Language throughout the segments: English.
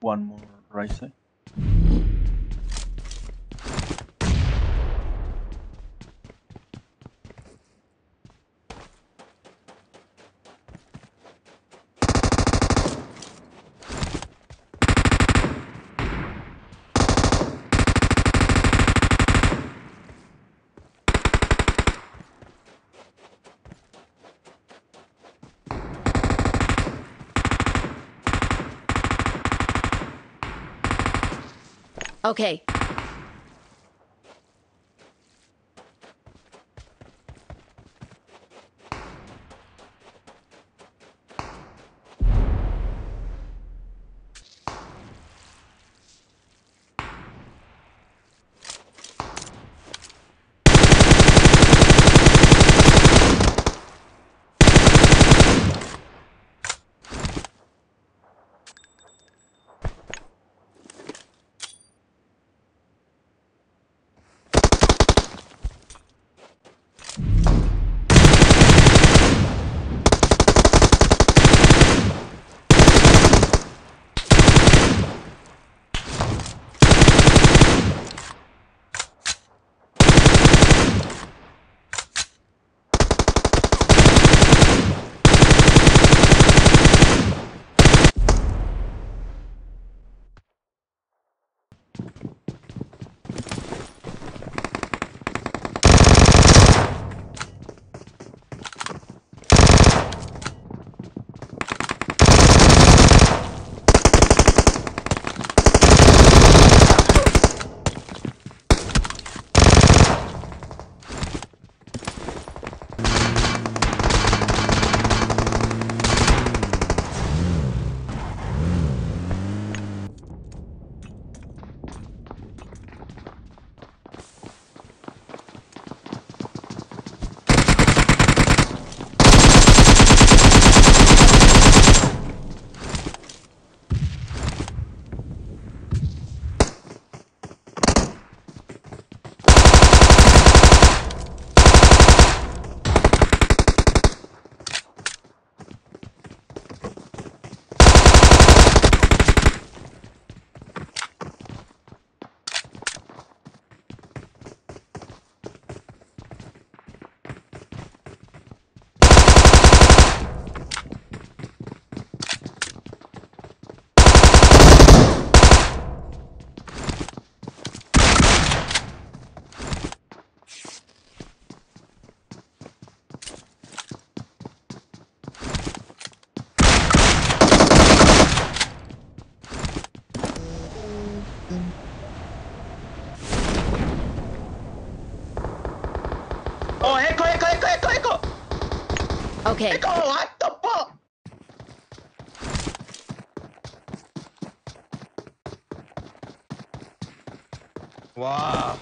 One more right Okay. Okay. Echo, what the fuck? Wow.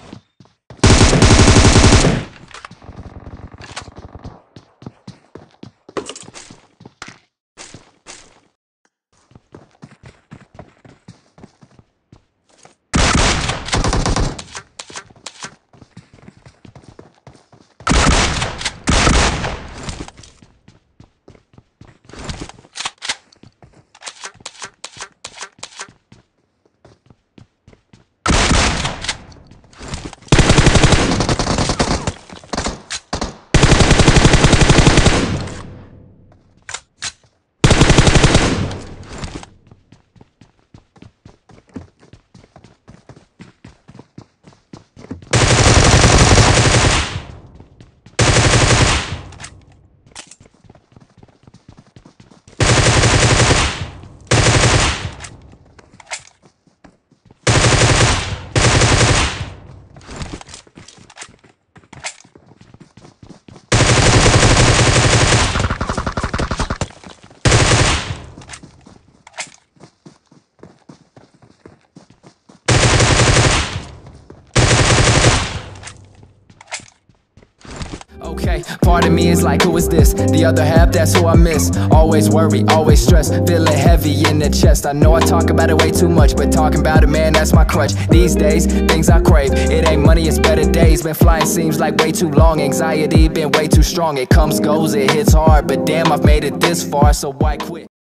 Like, who is this? The other half, that's who I miss. Always worry, always stress, feeling heavy in the chest. I know I talk about it way too much, but talking about it, man, that's my crutch. These days, things I crave, it ain't money, it's better days. Been flying seems like way too long, anxiety been way too strong. It comes, goes, it hits hard, but damn, I've made it this far, so why quit?